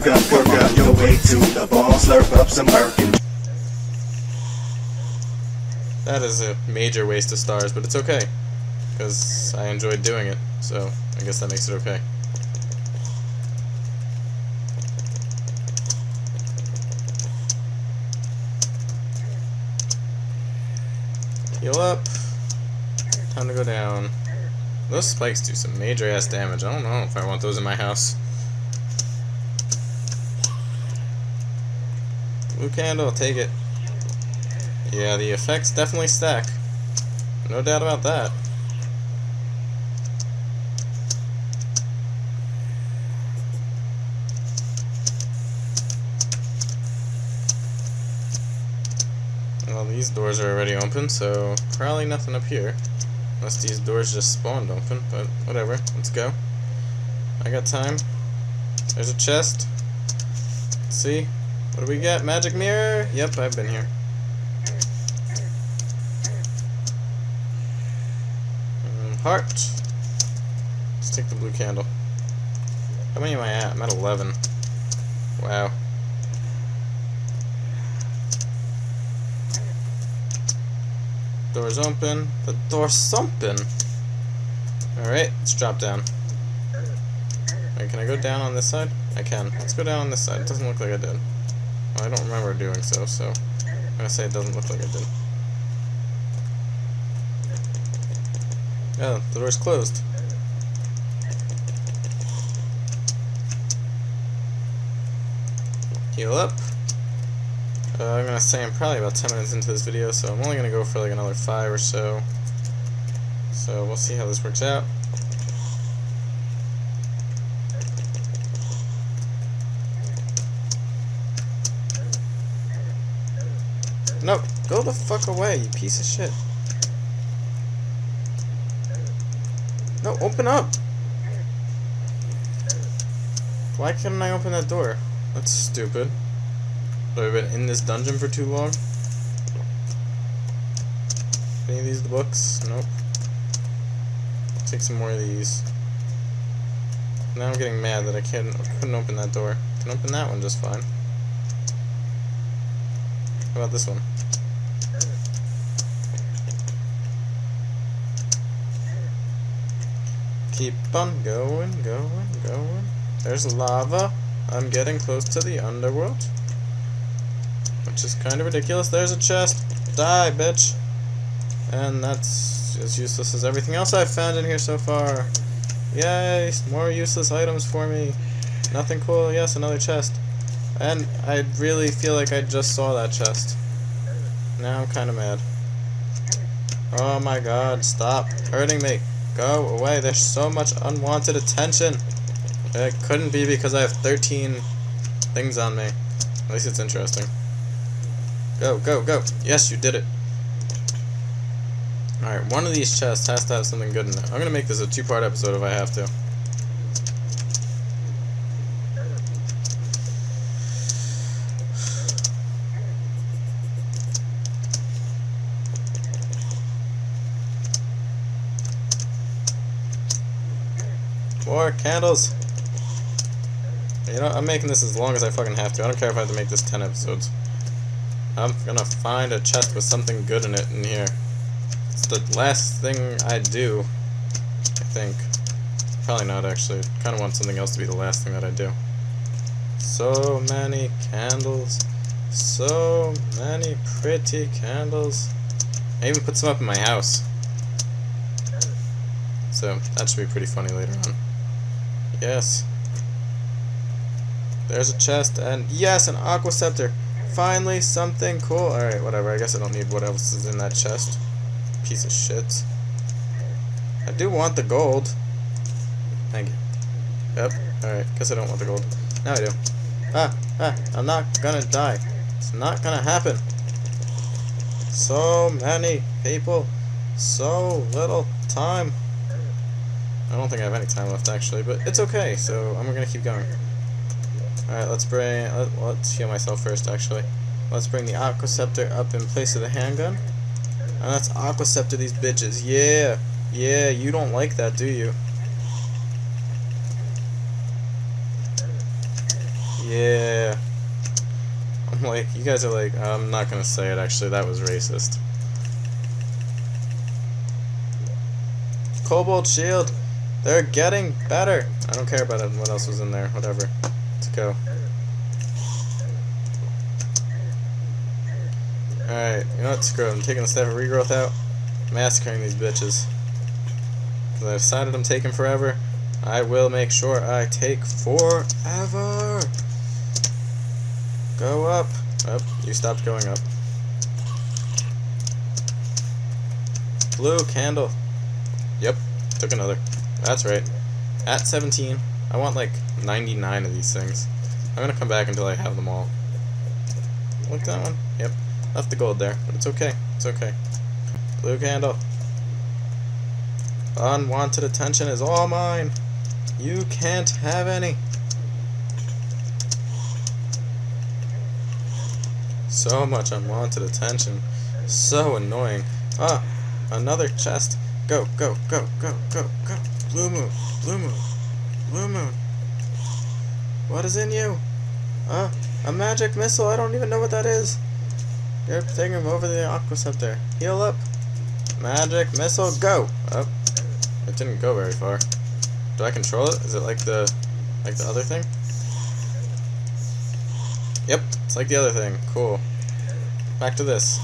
Work up, work up your way to the ball, slurp up some Birkin. That is a major waste of stars, but it's okay. Because I enjoyed doing it, so I guess that makes it okay. Heal up. Time to go down. Those spikes do some major ass damage. I don't know if I want those in my house. Blue candle, take it. Yeah, the effects definitely stack. No doubt about that. Well, these doors are already open, so probably nothing up here. Unless these doors just spawned open, but whatever. Let's go. I got time. There's a chest. Let's see. What do we get? Magic mirror? Yep, I've been here. Um, heart. Let's take the blue candle. How many am I at? I'm at 11. Wow. Door's open. The door's open. Alright, let's drop down. Can I go down on this side? I can. Let's go down on this side. It doesn't look like I did. I don't remember doing so, so I'm gonna say it doesn't look like I did. Oh, the door's closed. Heal up. Uh, I'm gonna say I'm probably about 10 minutes into this video, so I'm only gonna go for like another 5 or so. So we'll see how this works out. No, go the fuck away, you piece of shit. No, open up! Why couldn't I open that door? That's stupid. Have I been in this dungeon for too long? Any of these the books? Nope. Take some more of these. Now I'm getting mad that I can't couldn't open that door. I can open that one just fine. How about this one? Keep on going, going, going. There's lava. I'm getting close to the underworld. Which is kind of ridiculous. There's a chest. Die, bitch. And that's as useless as everything else I've found in here so far. Yay, more useless items for me. Nothing cool. Yes, another chest. And I really feel like I just saw that chest. Now I'm kind of mad. Oh my god, stop hurting me. Go away. There's so much unwanted attention. It couldn't be because I have 13 things on me. At least it's interesting. Go, go, go. Yes, you did it. Alright, one of these chests has to have something good in it. I'm going to make this a two-part episode if I have to. More candles. You know, I'm making this as long as I fucking have to. I don't care if I have to make this 10 episodes. I'm gonna find a chest with something good in it in here. It's the last thing I do, I think. Probably not, actually. kind of want something else to be the last thing that I do. So many candles. So many pretty candles. I even put some up in my house. So, that should be pretty funny later on. Yes. There's a chest, and yes, an aqua scepter. Finally, something cool. Alright, whatever. I guess I don't need what else is in that chest. Piece of shit. I do want the gold. Thank you. Yep. Alright, guess I don't want the gold. Now I do. Ah, ah, I'm not gonna die. It's not gonna happen. So many people. So little time. I don't think I have any time left actually, but it's okay, so I'm gonna keep going. Alright, let's bring, let, let's heal myself first actually. Let's bring the Aqua Scepter up in place of the handgun. And let's these bitches. Yeah, yeah, you don't like that, do you? Yeah. I'm like, you guys are like, I'm not gonna say it actually, that was racist. Cobalt shield! They're getting better! I don't care about what else was in there, whatever. Let's go. Alright, you know what, screw it. I'm taking the staff of regrowth out, massacring these bitches. Because I decided I'm taking forever. I will make sure I take forever! Go up. Up. Oh, you stopped going up. Blue candle. Yep. Took another. That's right. At 17. I want like 99 of these things. I'm gonna come back until I have them all. Look that one. Yep. Left the gold there, but it's okay. It's okay. Blue candle. Unwanted attention is all mine. You can't have any. So much unwanted attention. So annoying. Ah, another chest. Go, go, go, go, go, go. Blue moon, blue moon, blue moon. What is in you? Ah, a magic missile. I don't even know what that is. You're taking him over the aqua there. Heal up. Magic missile, go. Up. Oh, it didn't go very far. Do I control it? Is it like the like the other thing? Yep, it's like the other thing. Cool. Back to this.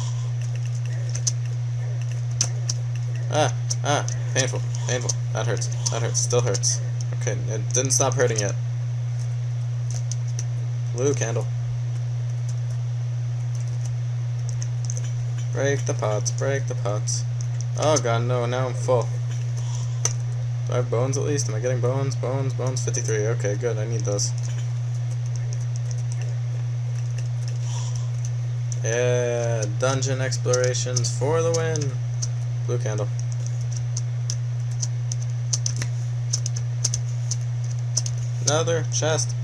Ah, ah, painful, painful. That hurts, that hurts, still hurts. Okay, it didn't stop hurting yet. Blue candle. Break the pots, break the pots. Oh god, no, now I'm full. Do I have bones at least? Am I getting bones? Bones, bones, 53. Okay, good, I need those. Yeah, dungeon explorations for the win. Blue candle. Another chest.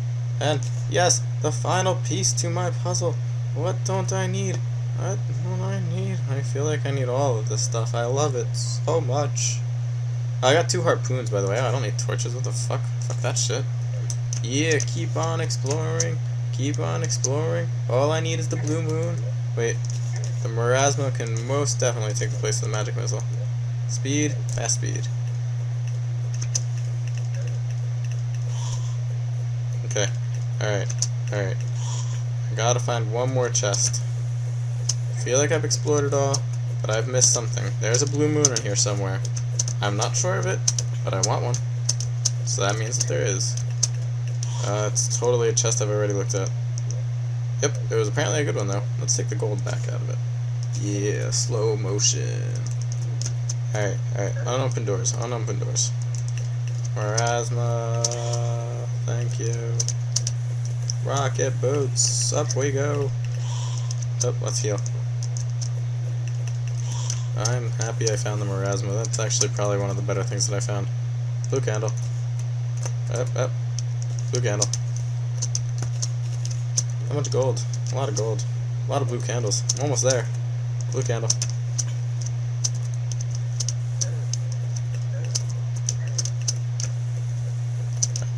And yes, the final piece to my puzzle. What don't I need? What don't I need? I feel like I need all of this stuff. I love it so much. I got two harpoons, by the way. I don't need torches. What the fuck? Fuck that shit. Yeah, keep on exploring. Keep on exploring. All I need is the blue moon. Wait, the Muramasa can most definitely take the place of the magic missile. Speed, fast speed. Okay, alright, alright. I gotta find one more chest. I feel like I've explored it all, but I've missed something. There's a blue moon in here somewhere. I'm not sure of it, but I want one. So that means that there is. Uh, it's totally a chest I've already looked at. Yep, it was apparently a good one though. Let's take the gold back out of it. Yeah, slow motion. Alright, alright. Unopened doors. Unopened doors. Muramasa. Rocket boots. Up we go. Up, let's heal. I'm happy I found the Muramasa. That's actually probably one of the better things that I found. Blue candle. Up, up. Blue candle. How much gold? A lot of gold. A lot of blue candles. I'm almost there. Blue candle.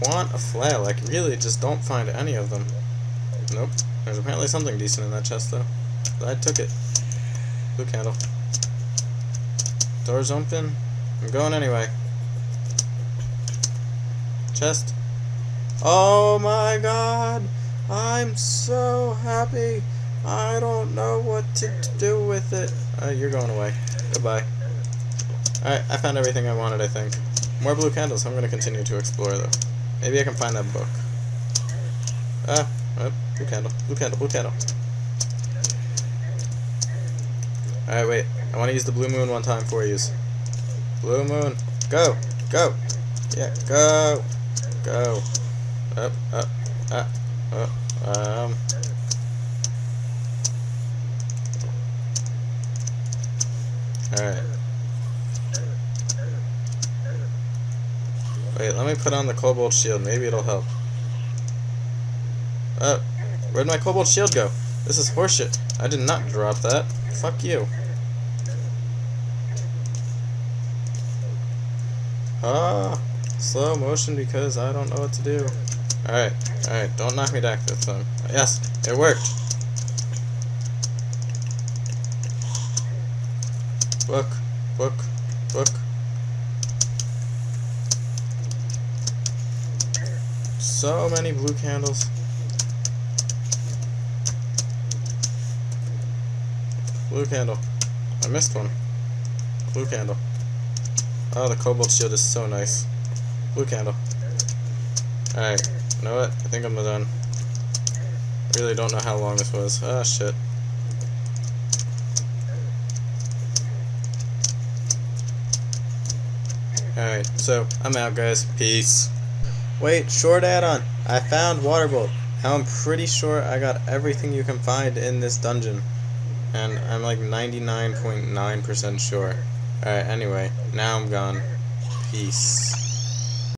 Want a flail. I really just don't find any of them. Nope. There's apparently something decent in that chest, though. I took it. Blue candle. Doors open. I'm going anyway. Chest. Oh my god! I'm so happy. I don't know what to do with it. Uh, you're going away. Goodbye. Alright, I found everything I wanted, I think. More blue candles. I'm going to continue to explore, though. Maybe I can find that book. Ah, oh, blue candle. Blue candle, blue candle. Alright, wait. I want to use the blue moon one time for use. Blue moon. Go. Go. Yeah, go. Go. Up, up, up. Uh, um. Alright. Wait, let me put on the cobalt shield. Maybe it'll help. Uh, where'd my cobalt shield go? This is horseshit. I did not drop that. Fuck you. Ah, slow motion because I don't know what to do. Alright, alright, don't knock me back this time. Yes, it worked. Book, book, book. So many blue candles. Blue candle. I missed one. Blue candle. Oh, the cobalt shield is so nice. Blue candle. Alright, you know what? I think I'm done. Really don't know how long this was. Ah, shit. Alright, so I'm out, guys. Peace. Wait, short add-on. I found Waterbolt. Now I'm pretty sure I got everything you can find in this dungeon. And I'm like 99.9% sure. Alright, anyway, now I'm gone. Peace.